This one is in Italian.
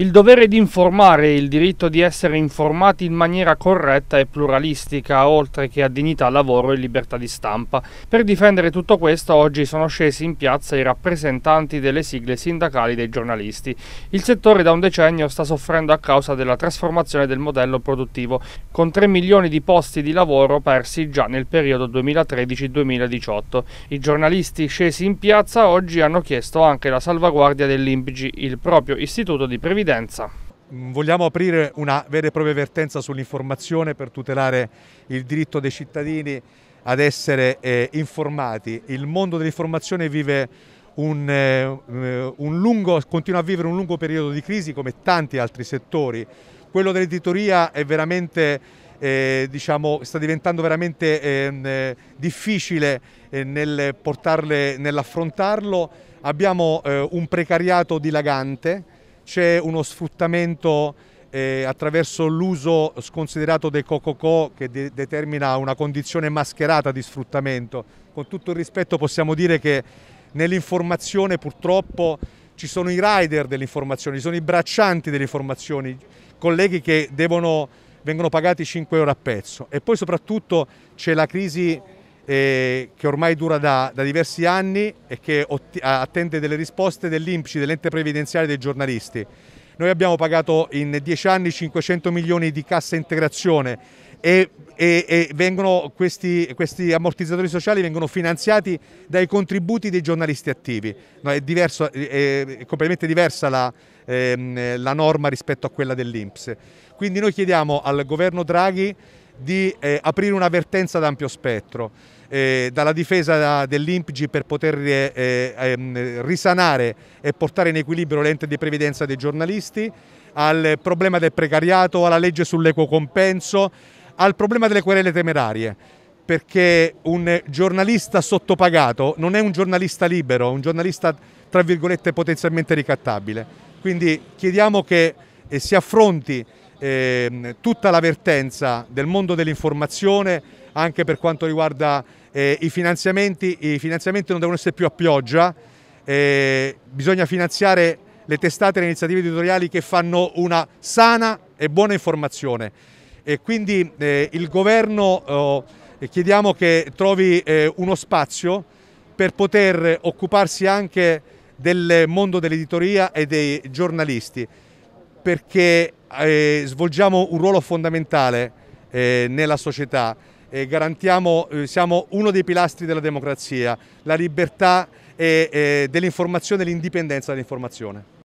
Il dovere di informare e il diritto di essere informati in maniera corretta e pluralistica, oltre che a dignità, lavoro e libertà di stampa. Per difendere tutto questo, oggi sono scesi in piazza i rappresentanti delle sigle sindacali dei giornalisti. Il settore da un decennio sta soffrendo a causa della trasformazione del modello produttivo, con 3 milioni di posti di lavoro persi già nel periodo 2013-2018. I giornalisti scesi in piazza oggi hanno chiesto anche la salvaguardia dell'INPGI, il proprio istituto di previdenza Mm, vogliamo aprire una vera e propria vertenza sull'informazione per tutelare il diritto dei cittadini ad essere eh, informati. Il mondo dell'informazione vive un, eh, un lungo, continua a vivere un lungo periodo di crisi come tanti altri settori. Quello dell'editoria è veramente eh, diciamo, sta diventando veramente eh, difficile eh, nel nell'affrontarlo. Abbiamo eh, un precariato dilagante, c'è uno sfruttamento eh, attraverso l'uso sconsiderato dei cococò che de determina una condizione mascherata di sfruttamento. Con tutto il rispetto possiamo dire che nell'informazione purtroppo ci sono i rider dell'informazione, ci sono i braccianti delle informazioni, colleghi che devono, vengono pagati 5 euro a pezzo e poi soprattutto c'è la crisi eh, che ormai dura da, da, diversi anni e che attende delle risposte dell'INPCI, dell'ente previdenziale dei giornalisti. Noi abbiamo pagato in dieci anni 500 milioni di cassa integrazione e, e, e questi, questi, ammortizzatori sociali vengono finanziati dai contributi dei giornalisti attivi. No, è, diverso, è, è, completamente diversa la, ehm, la norma rispetto a quella dell'Inps. Quindi noi chiediamo al governo Draghi di eh, aprire un'avvertenza ad ampio spettro, eh, dalla difesa dell'INPGI per poter eh, ehm, risanare e portare in equilibrio l'ente di previdenza dei giornalisti, al problema del precariato, alla legge sull'equo compenso, al problema delle querele temerarie perché un giornalista sottopagato non è un giornalista libero, un giornalista tra virgolette potenzialmente ricattabile. Quindi chiediamo che eh, si affronti eh, tutta la vertenza del mondo dell'informazione anche per quanto riguarda eh, i finanziamenti, i finanziamenti non devono essere più a pioggia, eh, bisogna finanziare le testate e le iniziative editoriali che fanno una sana e buona informazione. E quindi eh, il governo oh, chiediamo che trovi eh, uno spazio per poter occuparsi anche del mondo dell'editoria e dei giornalisti perché eh, svolgiamo un ruolo fondamentale eh, nella società e garantiamo, eh, siamo uno dei pilastri della democrazia, la libertà dell'informazione e l'indipendenza dell'informazione.